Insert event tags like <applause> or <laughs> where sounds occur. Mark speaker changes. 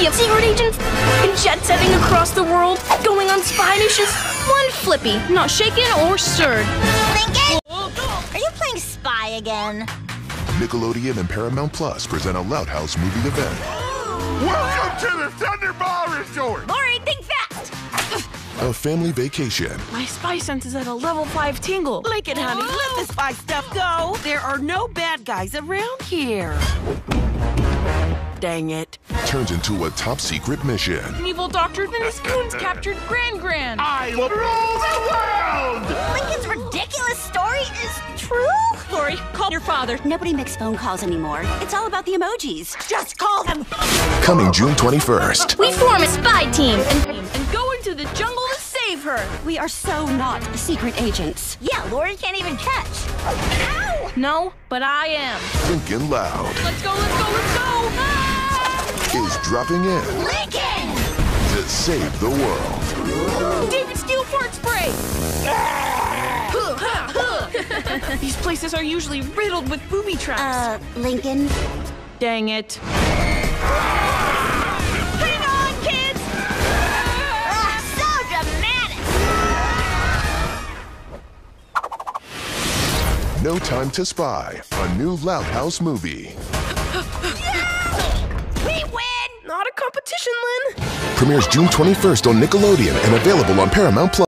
Speaker 1: movie of secret agents and jet setting across the world, going on spy missions. One Flippee, not shaken or stirred.
Speaker 2: Lincoln? Are you playing spy again?
Speaker 3: Nickelodeon and Paramount Plus present a Loud House movie event.
Speaker 4: Welcome to the Thunderball Resort!
Speaker 2: Lori, think fast!
Speaker 3: A family vacation.
Speaker 1: My spy sense is at a level 5 tingle.
Speaker 5: Lincoln, honey, let the oh. spy stuff go. There are no bad guys around here. Dang it.
Speaker 3: Turns into a top secret mission.
Speaker 1: An Evil doctor and his goons captured Grand Grand.
Speaker 4: I will rule the world!
Speaker 2: Lincoln's ridiculous story is true?
Speaker 1: Lori, call your father.
Speaker 6: Nobody makes phone calls anymore. It's all about the emojis.
Speaker 5: Just call them.
Speaker 3: Coming June 21st.
Speaker 1: We form a spy team and, and go into the jungle to save her.
Speaker 6: We are so not secret agents.
Speaker 2: Yeah, Lori can't even catch. Ow!
Speaker 1: No, but I am.
Speaker 3: Thinking Loud
Speaker 1: Let's go, let's go, let's go.
Speaker 3: Is dropping in
Speaker 2: Lincoln!
Speaker 3: to save the world.
Speaker 1: David Steele fart spray. <laughs> These places are usually riddled with booby traps.
Speaker 6: Uh, Lincoln?
Speaker 1: Dang it.
Speaker 2: Bring on, kids! Ah, so dramatic!
Speaker 3: No Time to Spy, a new Loud House movie. <laughs> Premieres June 21st on Nickelodeon and available on Paramount Plus.